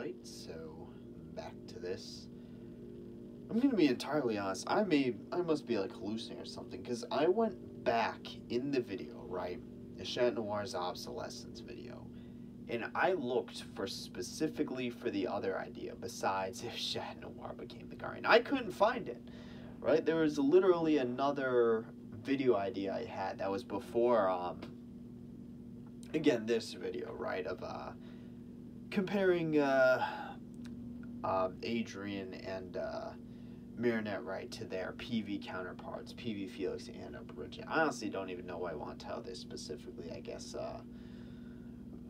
Alright, so back to this. I'm gonna be entirely honest. I may, I must be like hallucinating or something because I went back in the video, right, the Chat Noir's obsolescence video, and I looked for specifically for the other idea besides if Chat Noir became the Guardian. I couldn't find it, right? There was literally another video idea I had that was before, um, again, this video, right, of uh, comparing uh, uh, Adrien and uh, Marinette right to their PV counterparts, PV Felix and Bridget. I honestly don't even know why I want to tell this specifically. I guess uh,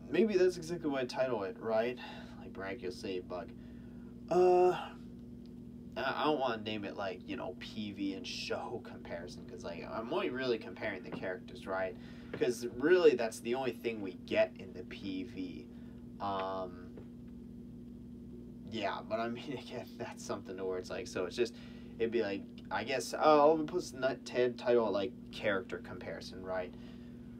maybe that's exactly why I title it, right? Like Brachio Save Bug. Uh, I don't want to name it like you know PV and show comparison because like I'm only really comparing the characters, right? Because really that's the only thing we get in the PV. Um, yeah, but I mean, again, that's something to where it's like, so it's just, it'd be like, I guess, oh, I'll put the TED title like character comparison, right?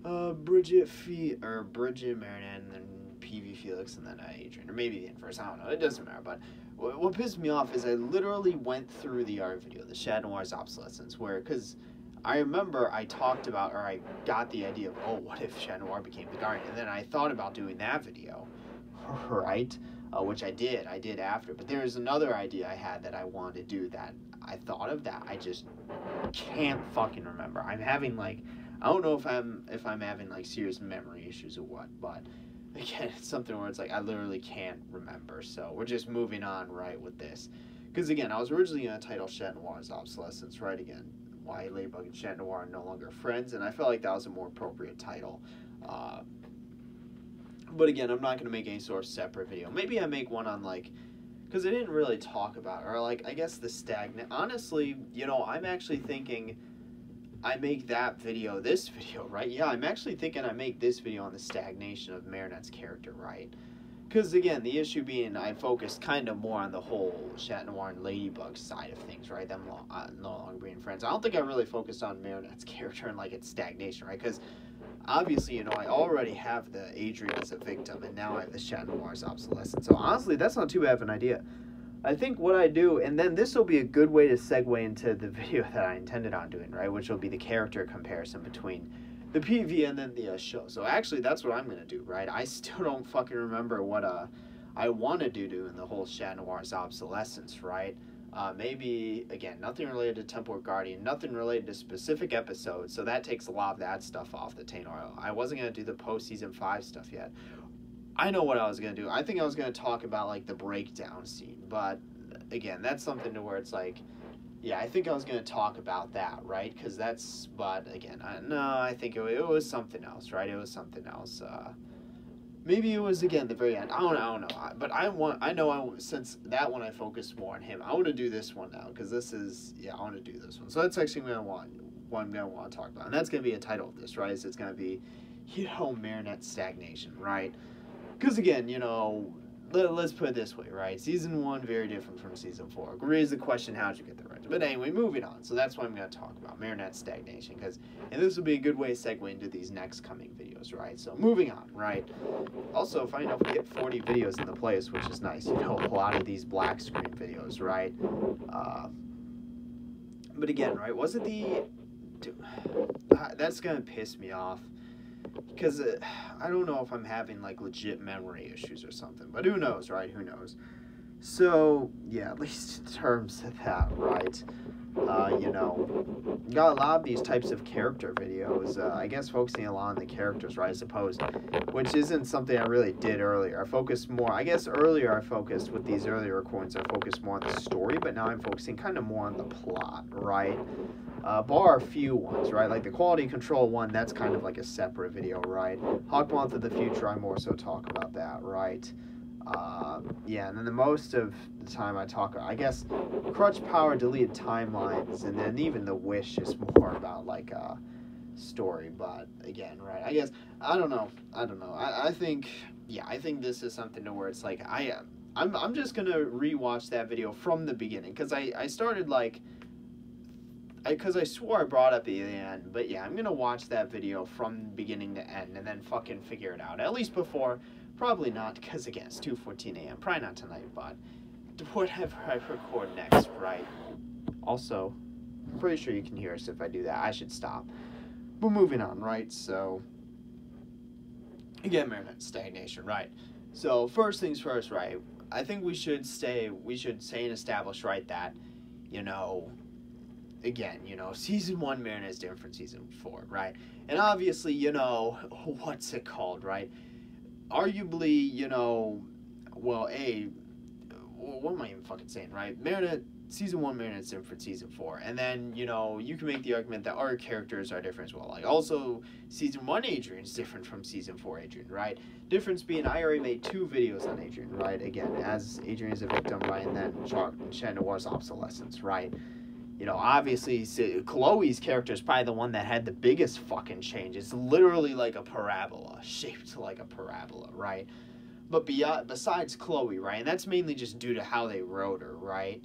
Uh, Bridget Fee or Bridget Marinette and then PV Felix and then uh, Adrien, or maybe the inverse. I don't know. It doesn't matter. But what, what pissed me off is I literally went through the art video, the Chat Noir's obsolescence, where because I remember I talked about or I got the idea of oh, what if Chat Noir became the Guardian, and then I thought about doing that video, right? uh, which I did. I did after. But there was another idea I had that I wanted to do that I thought of that I just can't fucking remember. I'm having like I don't know if I'm if I'm having like serious memory issues or what, but again, it's something where it's like I literally can't remember. So we're just moving on right with this. Because again, I was originally going to title Chat Noir's Obsolescence, right? Again, why Ladybug and Chat Noir are no longer friends, and I felt like that was a more appropriate title. Uh, but again, I'm not going to make any sort of separate video. Maybe I make one on like, because I didn't really talk about, or like, I guess the stagnant. Honestly, you know, I'm actually thinking I make that video, this video, right? Yeah, I'm actually thinking I make this video on the stagnation of Marinette's character, right? Because again, the issue being I focused kind of more on the whole Chat Noir and Ladybug side of things, right? Them uh, no longer being friends. I don't think I really focused on Marinette's character and like its stagnation, right? Because obviously, you know, I already have the Adrien as a victim, and now I have the Chat Noir's obsolescence. So honestly, that's not too bad of an idea. I think what I do, and then this will be a good way to segue into the video that I intended on doing, right? Which will be the character comparison between the PV and then the uh, show. So actually, that's what I'm gonna do, right? I still don't fucking remember what uh I want to do in the whole Chat Noir's obsolescence, right? Uh, maybe again, nothing related to Templar Guardian, nothing related to specific episodes, so that takes a lot of that stuff off the Tainor. I wasn't gonna do the post season five stuff yet. I know what I was gonna do. I think I was gonna talk about like the breakdown scene, but again, that's something to where it's like, yeah, I think I was gonna talk about that, right? Because that's, but again, I, no, I think it, it was something else, right? It was something else. Uh, Maybe it was again the very end. I don't, I don't know. But I want. I know. I since that one I focused more on him. I want to do this one now because this is yeah. I want to do this one. So that's actually what I want. What I'm gonna want to talk about, and that's gonna be a title of this, right? It's gonna be, you know, Marinette stagnation, right? Because again, you know, let, us put it this way, right? Season one very different from season four. Raise the question, how'd you get the rights? But anyway, moving on. So that's what I'm going to talk about, Marinette stagnation, because and this will be a good way to segue into these next coming videos, right? So moving on, right? Also, I know we get 40 videos in the place, which is nice, you know, a lot of these black screen videos, right? Uh, but again, right? Was it the? Dude, that's gonna piss me off because uh, I don't know if I'm having like legit memory issues or something, but who knows, right? Who knows? So yeah, at least in terms of that, right? Uh, you know, got a lot of these types of character videos. Uh, I guess focusing a lot on the characters, right? I suppose, which isn't something I really did earlier. I focused more. I guess earlier I focused with these earlier recordings. I focused more on the story, but now I'm focusing kind of more on the plot, right? Uh, bar a few ones, right? Like the quality control one, that's kind of like a separate video, right? Hawkmoth of the Future, I more so talk about that, right? Uh, yeah, and then the most of the time I talk, I guess, Crutch Power, deleted timelines, and then even the Wish is more about like a story. But again, right? I guess I don't know. I don't know. I, I think yeah, I think this is something to where it's like I I'm I'm just gonna rewatch that video from the beginning because I I started like because I, I, swore I brought up the end, but yeah, I'm gonna watch that video from beginning to end and then fucking figure it out. At least before Probably not, because again, it's 2.14 a.m. Probably not tonight, but whatever I record next, right? Also, I'm pretty sure you can hear us if I do that. I should stop. We're moving on, right? So, again, Marinette stagnation, right? So, first things first, right? I think we should stay, we should say and establish, right, that, you know, again, you know, season one is different from season four, right? And obviously, you know, what's it called, right? Arguably, you know, well, A, what am I even fucking saying, right? Marinette season one Marinette's different from season four, and then you know you can make the argument that our characters are different as well. Like also season one Adrien's different from season four Adrien, right? Difference being I already made two videos on Adrien, right? Again, as Adrien is a victim, right, and then Chat Noir's obsolescence, right? You know, obviously, Chloe's character is probably the one that had the biggest fucking change. It's literally like a parabola, shaped like a parabola, right? But beyond, besides Chloe, right, and that's mainly just due to how they wrote her, right?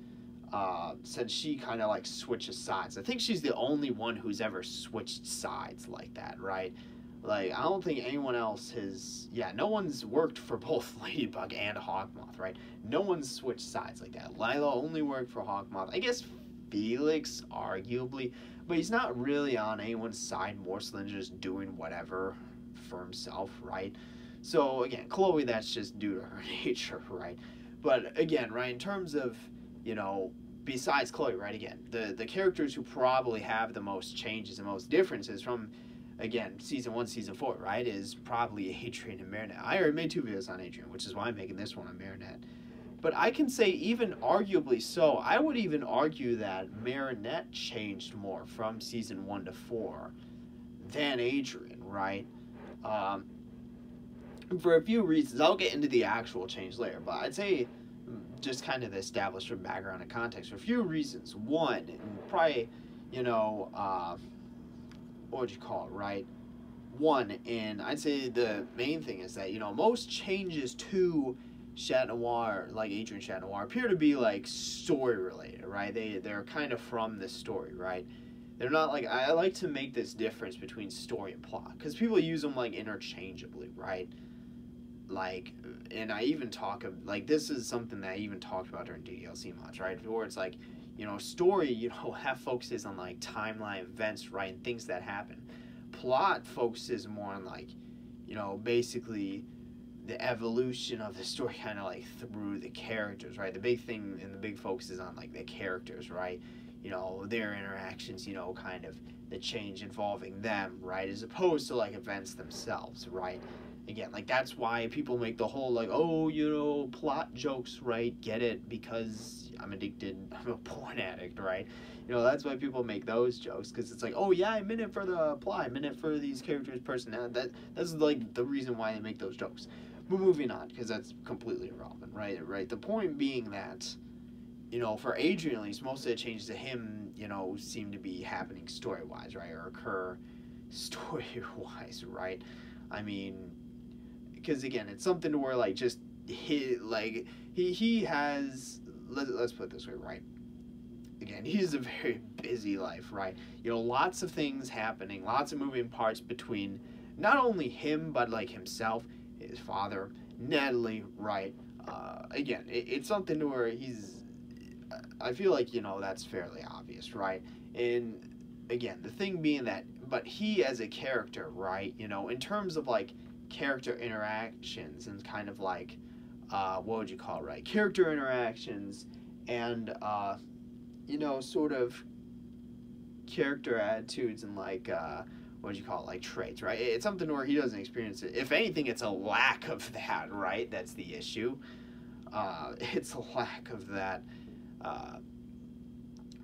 uh, said she kind of like switches sides. I think she's the only one who's ever switched sides like that, right? Like, I don't think anyone else has. Yeah, no one's worked for both Ladybug and Hawkmoth, right? No one's switched sides like that. Lila only worked for Hawkmoth. I guess Felix, arguably, but he's not really on anyone's side more so than just doing whatever for himself, right? So, again, Chloe, that's just due to her nature, right? But again, right, in terms of you know, besides Chloe, right? Again, the the characters who probably have the most changes and most differences from, again, season one, season four, right, is probably Adrien and Marinette. I already made two videos on Adrien, which is why I'm making this one on Marinette. But I can say, even arguably so, I would even argue that Marinette changed more from season one to four than Adrien, right? Um, for a few reasons. I'll get into the actual change later, but I'd say just kind of establish some background and context for a few reasons. One, probably, you know, uh, what would you call it, right? One, and I'd say the main thing is that, you know, most changes to Chat Noir, like Adrien Chat Noir, appear to be like story related, right? They they're kind of from the story, right? They're not like I like to make this difference between story and plot because people use them like interchangeably, right? Like and I even talk of like this is something that I even talked about during DDLC much, right? Where it's like, you know, story, you know, have focuses on like timeline events, right, and things that happen. Plot focuses more on like, you know, basically the evolution of the story kind of like through the characters, right? The big thing and the big focus is on like the characters, right? You know, their interactions, you know, kind of the change involving them, right? As opposed to like events themselves, right? again like that's why people make the whole like oh you know plot jokes right get it because i'm addicted i'm a porn addict right you know that's why people make those jokes because it's like oh yeah i'm in it for the plot i'm in it for these characters personality that that's like the reason why they make those jokes but moving on because that's completely irrelevant right right the point being that you know for adrien at least most of the changes to him you know seem to be happening story wise right or occur story wise right i mean because again, it's something to where like just he like he he has let, let's put it this way, right? Again, he has a very busy life, right? You know, lots of things happening, lots of moving parts between not only him but like himself, his father, Natalie, right? Uh, again, it, it's something to where he's. I feel like you know that's fairly obvious, right? And again, the thing being that, but he as a character, right? You know, in terms of like character interactions and kind of like uh, what would you call it right character interactions and uh, you know sort of character attitudes and like uh, what do you call it like traits right it's something where he doesn't experience it if anything it's a lack of that right that's the issue uh, it's a lack of that uh,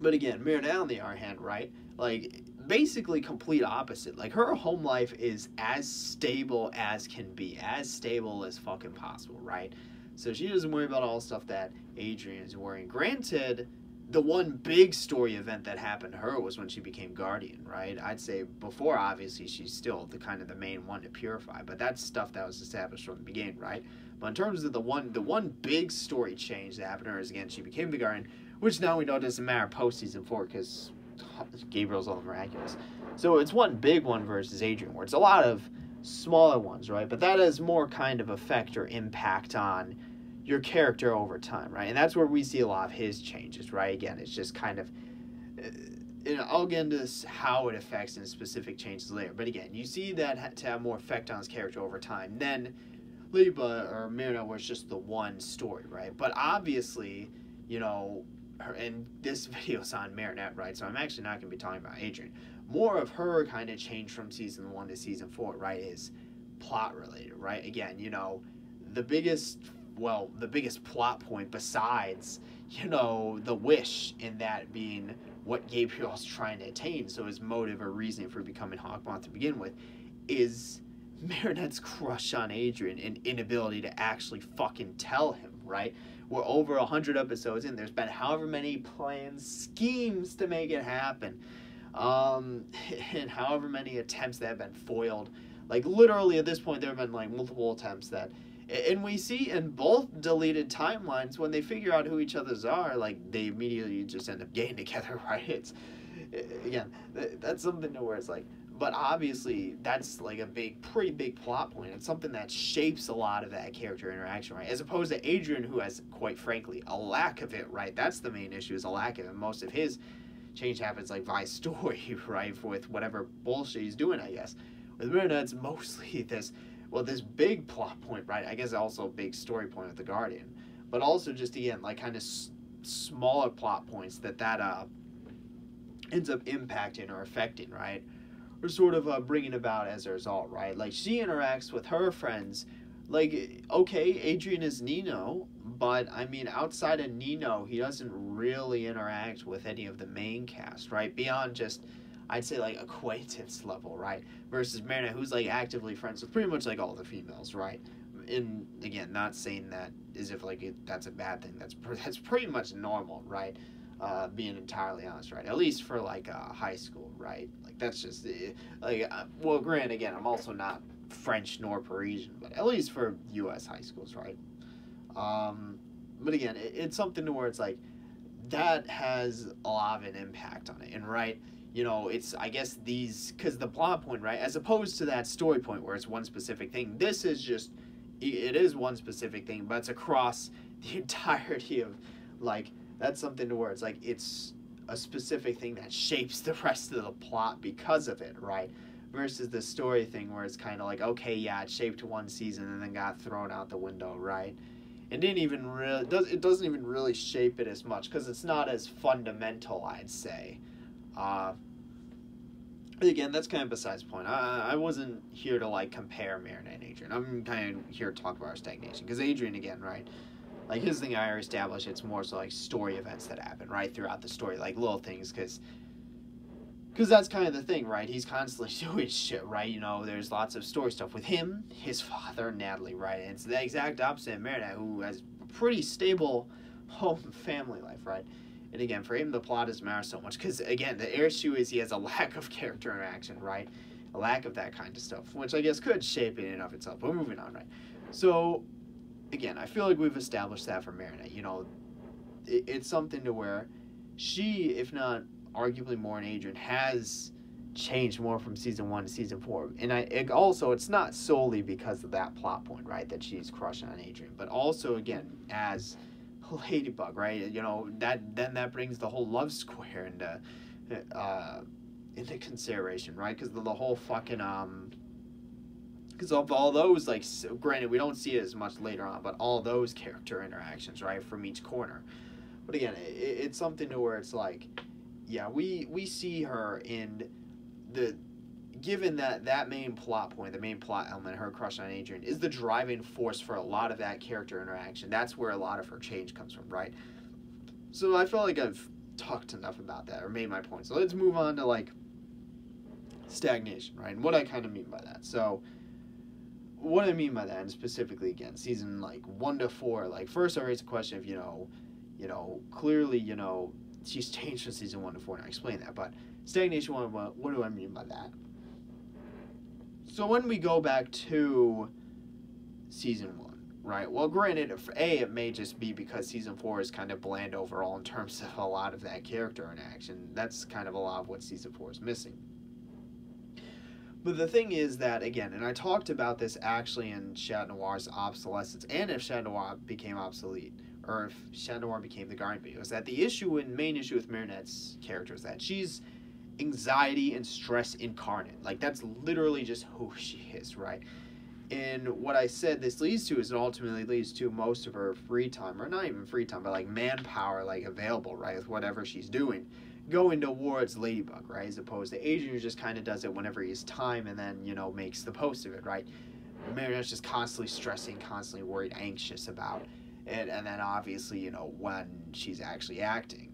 but again Marinette on the other hand right like basically complete opposite. Like her home life is as stable as can be, as stable as fucking possible, right? So she doesn't worry about all the stuff that Adrien is worrying. Granted, the one big story event that happened to her was when she became guardian, right? I'd say before, obviously, she's still the kind of the main one to purify, but that's stuff that was established from the beginning, right? But in terms of the one, the one big story change that happened to her is again she became the guardian, which now we know doesn't matter post season four because Gabriel's all miraculous. So it's one big one versus Adrien, where it's a lot of smaller ones, right? But that has more kind of effect or impact on your character over time, right? And that's where we see a lot of his changes, right? Again, it's just kind of. Uh, you know, I'll get into this, how it affects in specific changes later. But again, you see that to have more effect on his character over time. Then Liba or Myrna was just the one story, right? But obviously, you know, her, and this video's on Marinette, right? So I'm actually not going to be talking about Adrien. More of her kind of change from season one to season four, right, is plot related, right? Again, you know, the biggest well, the biggest plot point besides, you know, the wish in that being what Gabriel's trying to attain, so his motive or reasoning for becoming Hawkmoth to begin with, is Marinette's crush on Adrien and inability to actually fucking tell him, right? We're over a hundred episodes in. There's been however many plans, schemes to make it happen, um, and however many attempts that have been foiled. Like literally at this point, there have been like multiple attempts that and we see in both deleted timelines when they figure out who each other's are like they immediately just end up getting together right? It's again that's something to where it's like but obviously that's like a big pretty big plot point. It's something that shapes a lot of that character interaction right? As opposed to adrien who has quite frankly a lack of it right? That's the main issue is a lack of it. Most of his change happens like by story right? With whatever bullshit he's doing i guess. With Myrna, it's mostly this well, this big plot point, right? I guess also a big story point with the Guardian, but also just again like kind of s- smaller plot points that that uh ends up impacting or affecting, right? Or sort of uh, bringing about as a result, right? Like she interacts with her friends. Like, okay, Adrien is Nino, but I mean, outside of Nino, he doesn't really interact with any of the main cast, right? Beyond just I'd say like acquaintance level, right? Versus Marina, who's like actively friends with pretty much like all the females, right? And again, not saying that as if like it, that's a bad thing. That's that's pretty much normal, right? Uh, being entirely honest, right? At least for like uh, high school, right? Like that's just eh, like uh, well, granted, again, I'm also not French nor Parisian, but at least for U.S. high schools, right? Um, but again, it, it's something to where it's like that has a lot of an impact on it, and right you know, it's I guess these because the plot point, right, as opposed to that story point where it's one specific thing. This is just it is one specific thing, but it's across the entirety of like that's something to where it's like it's a specific thing that shapes the rest of the plot because of it, right? Versus the story thing where it's kind of like okay, yeah, it shaped one season and then got thrown out the window, right? It didn't even really does it doesn't even really shape it as much because it's not as fundamental, I'd say. Uh, again, that's kind of besides the point. I, I wasn't here to like compare Marinette and Adrien. I'm kind of here to talk about our stagnation because Adrien, again, right? Like his thing, I established. It's more so like story events that happen right throughout the story, like little things, because because that's kind of the thing, right? He's constantly doing shit, right? You know, there's lots of story stuff with him, his father, Natalie, right? And it's the exact opposite of Marinette, who has a pretty stable home family life, right? And again, for him, the plot doesn't matter so much because again, the issue is he has a lack of character interaction, right? A lack of that kind of stuff, which I guess could shape in and of itself. But moving on, right? So, again, I feel like we've established that for Marinette. You know, it, it's something to where she, if not arguably more than Adrien, has changed more from season one to season four. And I it also it's not solely because of that plot point, right? That she's crushing on Adrien, but also again as Ladybug, right? You know that then that brings the whole love square into uh, into consideration, right? Because the, the whole fucking um, because of all those like, so, granted we don't see it as much later on, but all those character interactions, right, from each corner. But again, it, it's something to where it's like, yeah, we we see her in the given that that main plot point, the main plot element, her crush on Adrien, is the driving force for a lot of that character interaction. That's where a lot of her change comes from, right? So I felt like I've talked enough about that or made my point. So let's move on to like stagnation, right? And what I kind of mean by that. So what I mean by that, and specifically again, season like one to four, like first I raised a question of, you know, you know, clearly, you know, she's changed from season one to four, and I explained that, but stagnation one, what, what do I mean by that? So when we go back to season one, right? Well, granted, A, it may just be because season four is kind of bland overall in terms of a lot of that character interaction. That's kind of a lot of what season four is missing. But the thing is that again, and I talked about this actually in Chat Noir's obsolescence, and if Chat Noir became obsolete, or if Chat Noir became the Guardian is that the issue and main issue with Marinette's character is that she's anxiety and stress incarnate. Like that's literally just who she is, right? And what I said this leads to is it ultimately leads to most of her free time, or not even free time, but like manpower, like available, right, with whatever she's doing going towards Ladybug, right? As opposed to Adrien, who just kind of does it whenever he has time and then, you know, makes the post of it, right? Marinette's just constantly stressing, constantly worried, anxious about it. And then obviously, you know, when she's actually acting.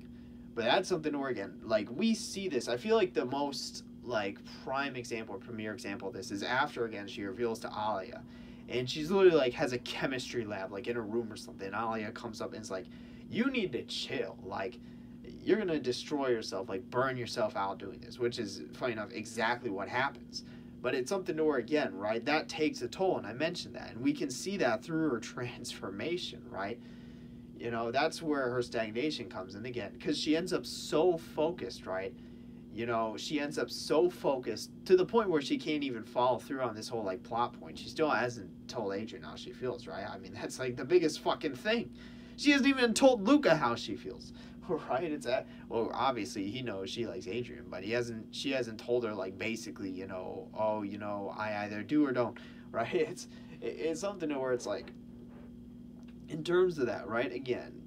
But that's something where, again, like, we see this. I feel like the most, like, prime example, premier example of this is after, again, she reveals to Alya. And she's literally, like, has a chemistry lab, like, in a room or something. And Alya comes up and is like, you need to chill. Like, you're gonna destroy yourself, like burn yourself out doing this, which is funny enough exactly what happens. But it's something to where again, right? That takes a toll, and I mentioned that, and we can see that through her transformation, right? You know, that's where her stagnation comes in again, because she ends up so focused, right? You know, she ends up so focused to the point where she can't even follow through on this whole like plot point. She still hasn't told Adrien how she feels, right? I mean, that's like the biggest fucking thing. She hasn't even told Luka how she feels. right? It's at well, obviously he knows she likes Adrien, but he hasn't. She hasn't told her like basically, you know, oh, you know, I either do or don't, right? It's it's something to where it's like, in terms of that, right? Again,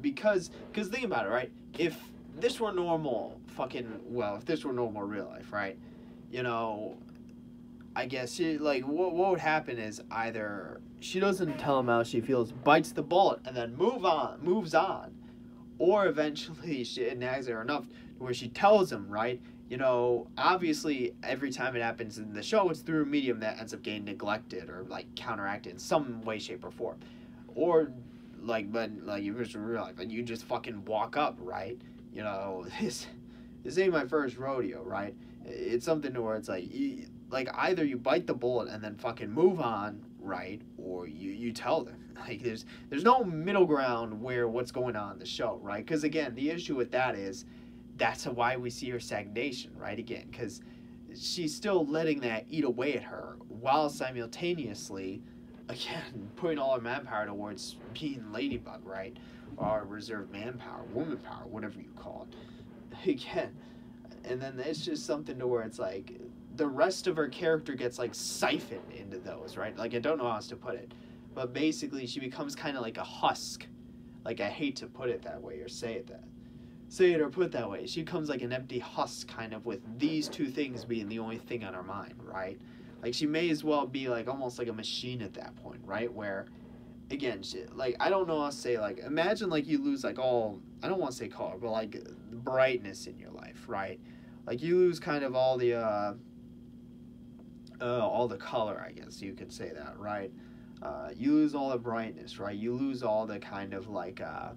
because because think about it, right? If this were normal, fucking well, if this were normal real life, right? You know, I guess she, like what what would happen is either she doesn't tell him how she feels, bites the bullet, and then move on, moves on, or eventually she nags her enough where she tells him, right? You know, obviously every time it happens in the show, it's through a medium that ends up getting neglected or like counteracted in some way, shape, or form. Or like, but like you just realize, but you just fucking walk up, right? You know, this this ain't my first rodeo, right? It's something to where it's like, you, like either you bite the bullet and then fucking move on, right? Or you you tell them like there's there's no middle ground where what's going on in the show, right? Because again, the issue with that is that's why we see her stagnation, right? Again, because she's still letting that eat away at her while simultaneously, again, putting all her manpower towards being Ladybug, right? Or reserve manpower, woman power, whatever you call it. Again, and then it's just something to where it's like the rest of her character gets like siphoned into those, right? Like I don't know how else to put it but basically she becomes kind of like a husk. Like I hate to put it that way or say it that say it or put that way. She comes like an empty husk kind of with these two things being the only thing on her mind, right? Like she may as well be like almost like a machine at that point, right? Where again, she, like I don't know to say like imagine like you lose like all I don't want to say color, but like brightness in your life, right? Like you lose kind of all the uh, uh all the color, I guess you could say that, right? uh, you lose all the brightness, right? You lose all the kind of like uh,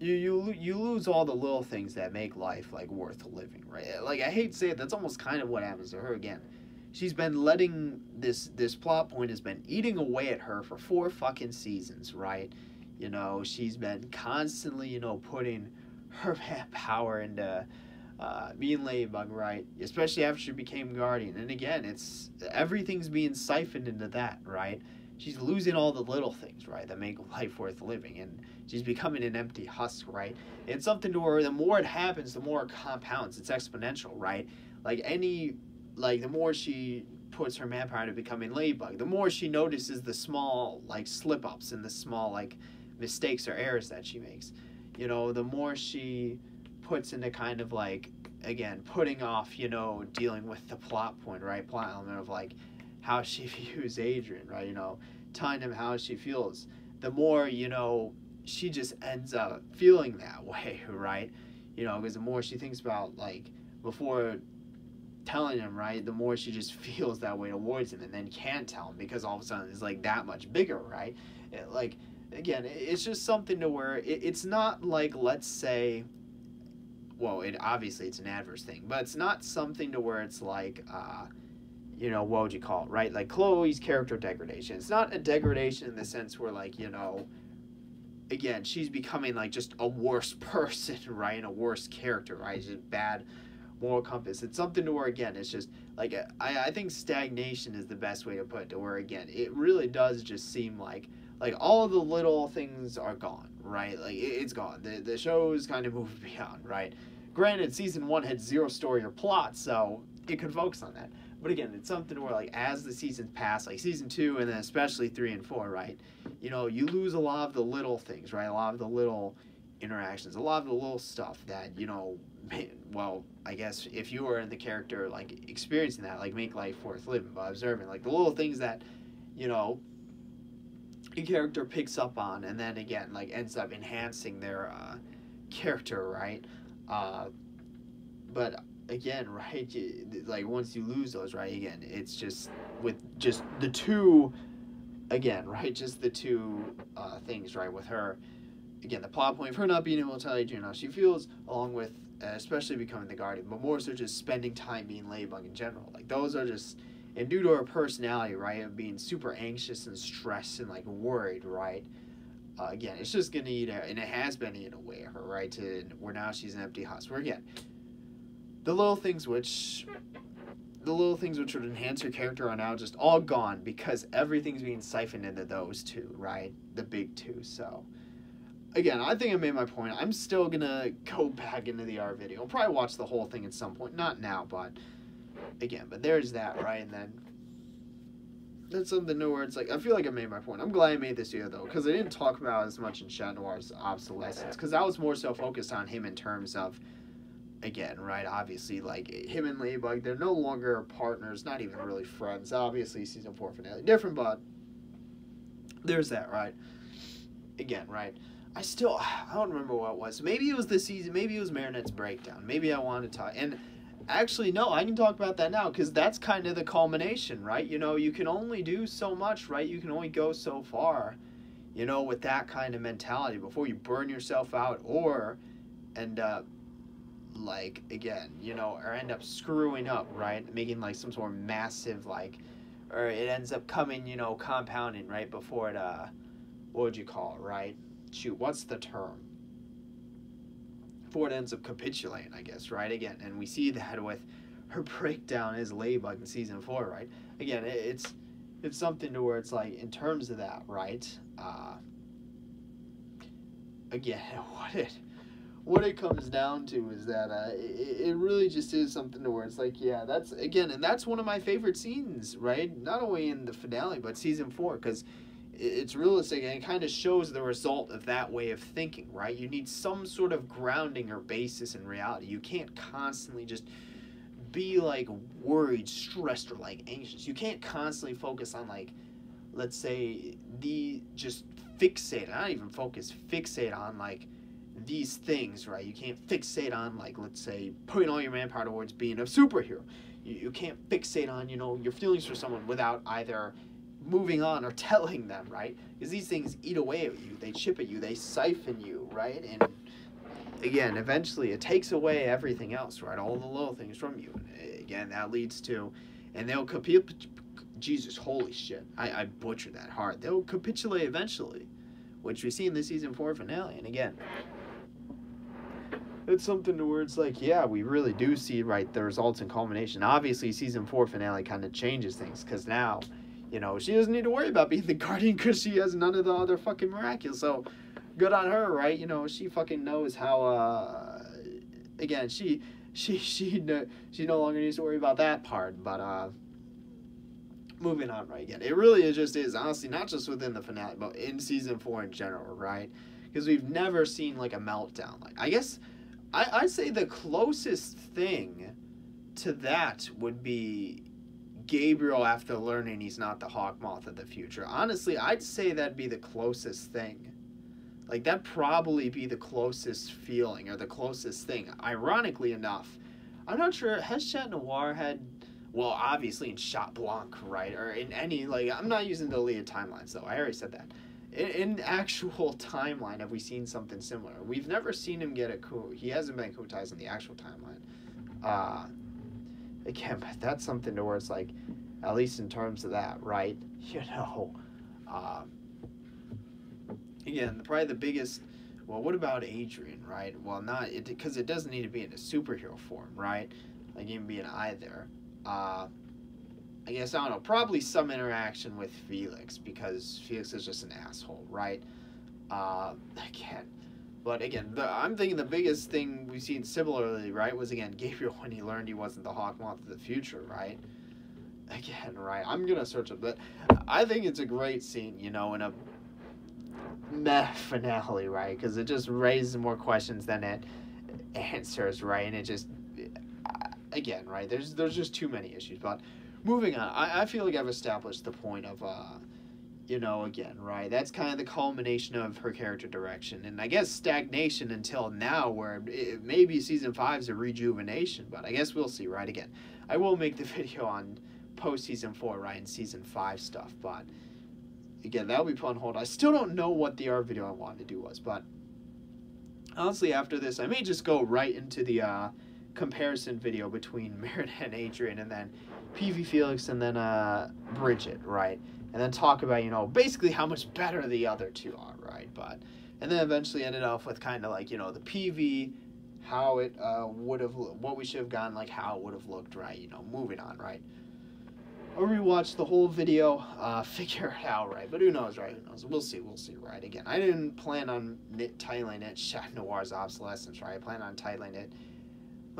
you you you lose all the little things that make life like worth living, right? Like I hate to say it, that's almost kind of what happens to her again. She's been letting this this plot point has been eating away at her for four fucking seasons, right? You know, she's been constantly, you know, putting her power into uh, being Ladybug, right? Especially after she became Guardian. And again, it's everything's being siphoned into that, right? She's losing all the little things, right, that make life worth living, and she's becoming an empty husk, right? It's something to where the more it happens, the more it compounds. It's exponential, right? Like any, like the more she puts her manpower into becoming Ladybug, the more she notices the small like slip ups and the small like mistakes or errors that she makes. You know, the more she puts into kind of like again putting off you know dealing with the plot point right plot element of like how she views Adrien, right? You know telling him how she feels. The more you know she just ends up feeling that way right? You know because the more she thinks about like before telling him right the more she just feels that way towards him and then can't tell him because all of a sudden it's like that much bigger right? It, like again it's just something to where it, it's not like let's say well, it obviously it's an adverse thing, but it's not something to where it's like, uh, you know, what would you call it, right? Like Chloe's character degradation. It's not a degradation in the sense where, like, you know, again, she's becoming like just a worse person, right? And a worse character, right? She's bad moral compass. It's something to where again, it's just like I, I think stagnation is the best way to put it. To where again, it really does just seem like like all the little things are gone, right? Like it, it's gone. The the show's kind of moved beyond, right? Granted, season one had zero story or plot, so it could focus on that. But again, it's something where like as the seasons pass, like season two and then especially three and four, right? You know, you lose a lot of the little things, right? A lot of the little interactions, a lot of the little stuff that you know. Well, I guess if you were in the character, like experiencing that, like make life worth living by observing, like the little things that, you know, a character picks up on, and then again, like ends up enhancing their uh, character, right? Uh, but again, right? Like once you lose those, right? Again, it's just with just the two, again, right? Just the two uh, things, right? With her, again, the plot point of her not being able to tell Adrien how she feels, along with uh, especially becoming the guardian, but more so just spending time being Ladybug in general. Like those are just, and due to her personality, right, of being super anxious and stressed and like worried, right. Uh, again, it's just gonna eat her, and it has been eating away at her, right? To where now she's an empty husk. Where again, the little things which the little things which would enhance your character are now just all gone because everything's being siphoned into those two, right? The big two. So again, I think I made my point. I'm still gonna go back into the R video. I'll probably watch the whole thing at some point. Not now, but again, but there's that, right? And then that's something new where it's like I feel like I made my point. I'm glad I made this video though, because I didn't talk about as much in Chat Noir's obsolescence, because I was more so focused on him in terms of again, right? Obviously, like eh, him and Ladybug, they're no longer partners, not even really friends. Obviously, season four finale different, but there's that, right? Again, right? I still I don't remember what it was. Maybe it was the season. Maybe it was Marinette's breakdown. Maybe I wanted to talk and. Actually, no, I can talk about that now because that's kind of the culmination, right? You know, you can only do so much, right? You can only go so far, you know, with that kind of mentality before you burn yourself out or end up like again, you know, or end up screwing up, right? Making like some sort of massive like or it ends up coming, you know, compounding right before it uh what would you call it, right? Shoot, what's the term? Before it ends up capitulating, I guess, right? Again, and we see that with her breakdown as Ladybug in season four, right? Again, it's it's something to where it's like in terms of that, right? Uh again, what it what it comes down to is that uh, it, it really just is something to where it's like, yeah, that's again, and that's one of my favorite scenes, right? Not only in the finale, but season four, because it's realistic and it kind of shows the result of that way of thinking, right? You need some sort of grounding or basis in reality. You can't constantly just be like worried, stressed, or like anxious. You can't constantly focus on like, let's say, the just fixate, not even focus, fixate on like these things, right? You can't fixate on, like, let's say, putting all your manpower towards being a superhero. You, you can't fixate on, you know, your feelings for someone without either moving on or telling them, right? Because these things eat away at you. They chip at you. They siphon you, right? And again, eventually it takes away everything else, right? All the little things from you. And eh, again, that leads to, and they'll capitulate. Jesus, holy shit. I, I butchered that hard. They'll capitulate eventually, which we see in the season four finale. And again, it's something to where it's like, yeah, we really do see right the results and culmination. Obviously, season four finale kind of changes things because now, you know, she doesn't need to worry about being the guardian because she has none of the other fucking miraculous. So, good on her, right? You know, she fucking knows how. uh Again, she she she no, she no longer needs to worry about that part. But uh moving on, right? Again, it really is just is honestly not just within the finale, but in season four in general, right? Because we've never seen like a meltdown. Like I guess I, I'd say the closest thing to that would be Gabriel after learning he's not the Hawk Moth of the future. Honestly, I'd say that'd be the closest thing. Like, that'd probably be the closest feeling or the closest thing. Ironically enough, I'm not sure, has Chat Noir had, well, obviously in Chat Blanc, right? Or in any, like, I'm not using the Leah timelines, though. I already said that in, actual timeline have we seen something similar? We've never seen him get a coup. He hasn't been kutized in the actual timeline. Uh, again, but that's something to where it's like, at least in terms of that, right? You know, uh, again, probably the biggest well, what about Adrien, right? Well, not it because it doesn't need to be in a superhero form, right? Like even being there. Uh, I guess I don't know. Probably some interaction with Felix because Felix is just an asshole, right? Uh, again, but again, the, I'm thinking the biggest thing we've seen similarly, right, was again Gabriel when he learned he wasn't the Hawkmoth of the future, right? Again, right? I'm gonna search it, but I think it's a great scene, you know, in a meh finale, right? Because it just raises more questions than it answers, right? And it just, again, right? There's there's just too many issues. But moving on, I, I feel like I've established the point of, uh, you know, again, right? That's kind of the culmination of her character direction, and I guess stagnation until now, where it, maybe season five is a rejuvenation. But I guess we'll see, right? Again, I will make the video on post season four, right, and season five stuff, but again, that'll be put on hold. I still don't know what the art video I wanted to do was, but honestly, after this, I may just go right into the uh, comparison video between Merida and Adrien, and then PV Felix, and then uh, Bridget, right? And then talk about, you know, basically how much better the other two are, right? But, and then eventually ended up with kind of like, you know, the PV, how it uh, would have, what we should have gotten, like how it would have looked, right? You know, moving on, right? I'll rewatch the whole video, uh, figure it out, right? But who knows, right? Who knows? We'll see, we'll see, right? Again, I didn't plan on titling it Chat Noir's Obsolescence, right? I plan on titling it,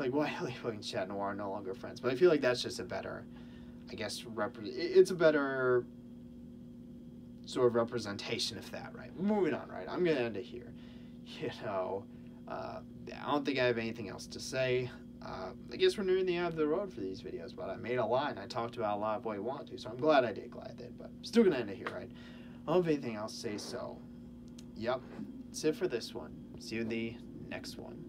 like, why Leaping Chat Noir no longer friends? But I feel like that's just a better, I guess, rep- it's a better sort of representation of that, right? Moving on, right? I'm going to end it here. You know, uh, I don't think I have anything else to say uh, I guess we're nearing the end of the road for these videos, but I made a lot and I talked about a lot of what you want to, so I'm glad I did, glad I did, but I'm still gonna end it here, right? I don't have anything else to say, so, yep, that's it for this one. See you in the next one.